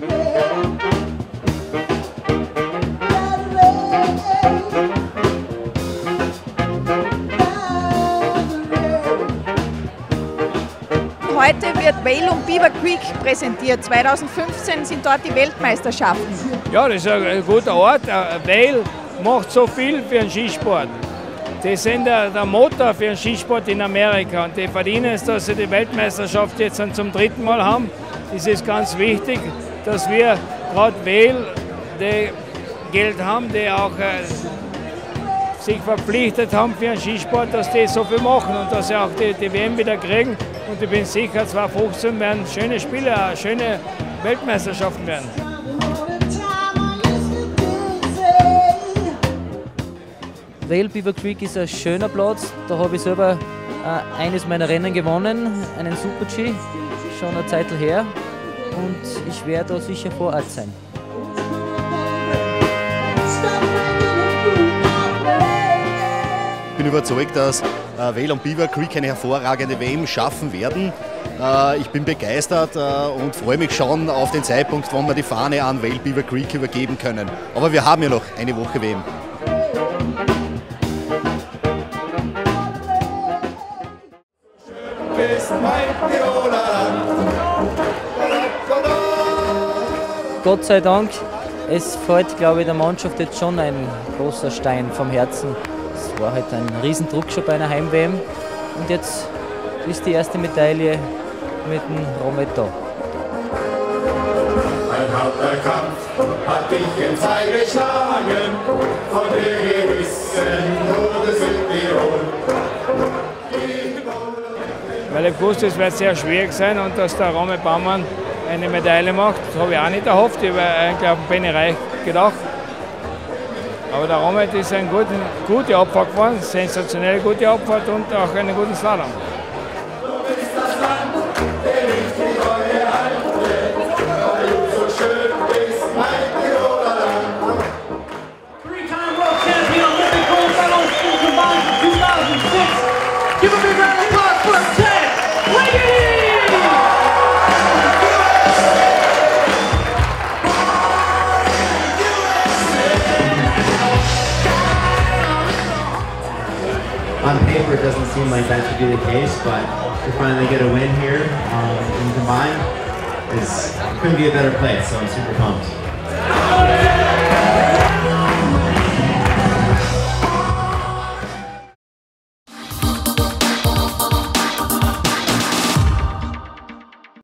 Heute wird Whale und Beaver Creek präsentiert. 2015 sind dort die Weltmeisterschaften. Ja, das ist ein guter Ort. Äh, Whale macht so viel für den Skisport. Die sind der, der, Motor für den Skisport in Amerika und die verdienen es, dass sie die Weltmeisterschaft jetzt zum dritten Mal haben. Das ist ganz wichtig dass wir gerade Vale, die Geld haben, die auch äh, sich verpflichtet haben für den Skisport, dass die so viel machen und dass sie auch die, die WM wieder kriegen. Und ich bin sicher, 2015 werden schöne Spiele, schöne Weltmeisterschaften werden. Vale Beaver Creek ist ein schöner Platz. Da habe ich selber äh, eines meiner Rennen gewonnen, einen Super-G, schon eine Zeit her. Und ich werde da sicher vor Ort sein. Ich bin überzeugt, dass äh, Vale und Beaver Creek eine hervorragende WM schaffen werden. Äh, ich bin begeistert äh, und freue mich schon auf den Zeitpunkt, wann wir die Fahne an Vale Beaver Creek übergeben können. Aber wir haben ja noch eine Woche WM. Gott sei Dank, es fällt, glaube ich, der Mannschaft jetzt schon ein großer Stein vom Herzen. Es war halt ein Riesendruck schon bei einer Heim-WM. Und jetzt ist die erste Medaille mit dem Romet da. Ein harter Kampf hat dich ins Ei geschlagen, von der gewissen Todesüberholung. Weil ich wusste, es wird sehr schwierig sein und dass der Romy Baumann eine Medaille macht, das habe ich auch nicht erhofft. Ich habe eigentlich auf Benny Reich gedacht. Aber der Romet ist eine gute, gute Abfahrt geworden, sensationell gute Abfahrt und auch einen guten Slalom. On paper, it doesn't seem like that should be the case, but to finally get a win here um, in combined is couldn't be a better place. So I'm super pumped.